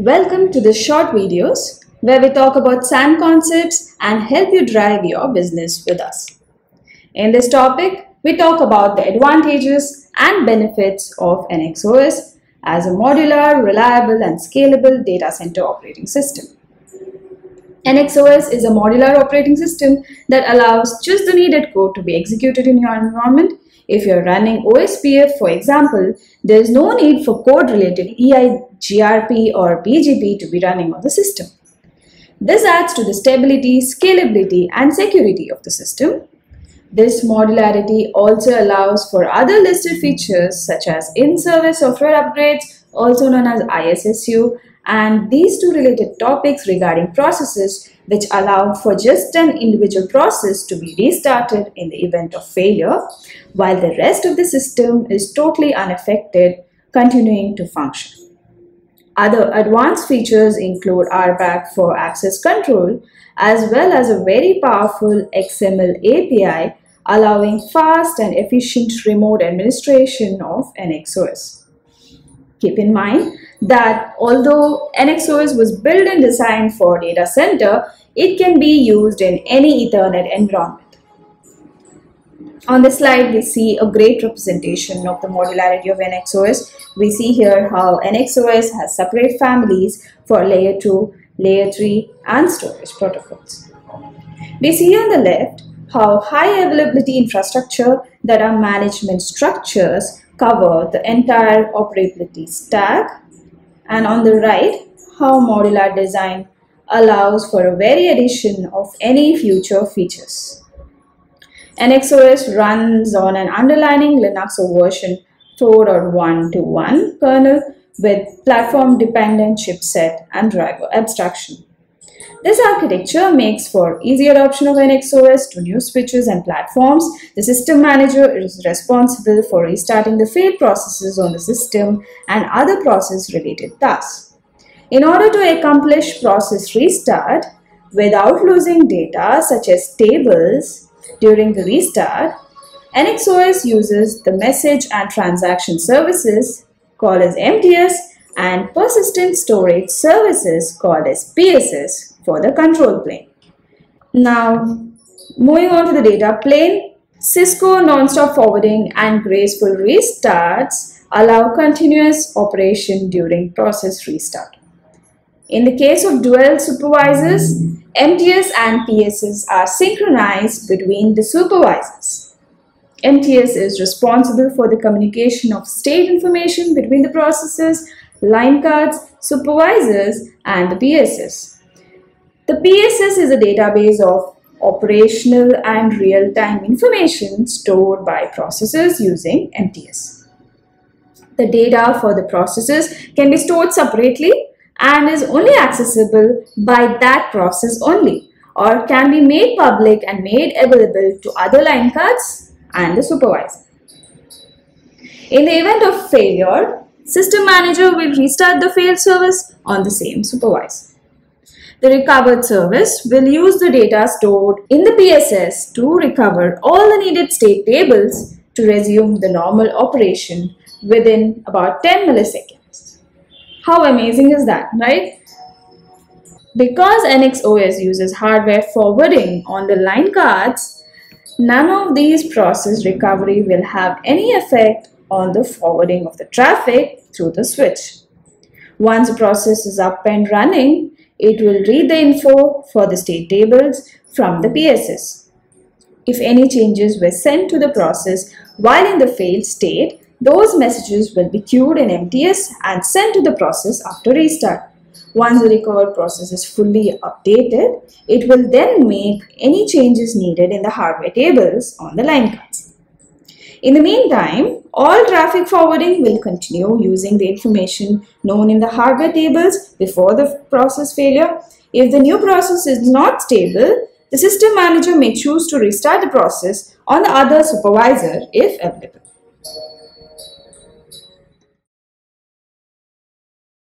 Welcome to the short videos where we talk about SAN concepts and help you drive your business with us. In this topic, we talk about the advantages and benefits of NXOS as a modular, reliable and scalable data center operating system. NXOS is a modular operating system that allows just the needed code to be executed in your environment. If you're running OSPF, for example, there is no need for code-related EIGRP or BGP to be running on the system. This adds to the stability, scalability, and security of the system. This modularity also allows for other listed features such as in-service software upgrades, also known as ISSU, and these two related topics regarding processes which allow for just an individual process to be restarted in the event of failure, while the rest of the system is totally unaffected, continuing to function. Other advanced features include RBAC for access control, as well as a very powerful XML API allowing fast and efficient remote administration of NXOS. Keep in mind that although NXOS was built and designed for data center, it can be used in any Ethernet environment. On this slide, we see a great representation of the modularity of NXOS. We see here how NXOS has separate families for layer 2, layer 3 and storage protocols. We see on the left how high availability infrastructure that are management structures cover the entire operability stack and on the right how modular design allows for a very addition of any future features. NXOS runs on an underlying Linux version 4.1.1 kernel with platform-dependent chipset and driver abstraction. This architecture makes for easy adoption of NXOS to new switches and platforms. The system manager is responsible for restarting the failed processes on the system and other process-related tasks. In order to accomplish process restart without losing data such as tables during the restart, NXOS uses the message and transaction services called as MTS and persistent storage services called as PSS for the control plane. Now, moving on to the data plane, Cisco non-stop forwarding and graceful restarts allow continuous operation during process restart. In the case of dual supervisors, MTS and PSS are synchronized between the supervisors. MTS is responsible for the communication of state information between the processes, line cards, supervisors, and the PSS. The PSS is a database of operational and real-time information stored by processes using MTS. The data for the processes can be stored separately and is only accessible by that process only or can be made public and made available to other line cards and the supervisor. In the event of failure, system manager will restart the failed service on the same supervisor. The recovered service will use the data stored in the PSS to recover all the needed state tables to resume the normal operation within about 10 milliseconds. How amazing is that, right? Because NXOS uses hardware forwarding on the line cards, none of these process recovery will have any effect on the forwarding of the traffic through the switch. Once the process is up and running, it will read the info for the state tables from the PSS. If any changes were sent to the process while in the failed state, those messages will be queued in MTS and sent to the process after restart. Once the recovered process is fully updated, it will then make any changes needed in the hardware tables on the line cards. In the meantime, all traffic forwarding will continue using the information known in the hardware tables before the process failure. If the new process is not stable, the system manager may choose to restart the process on the other supervisor if available.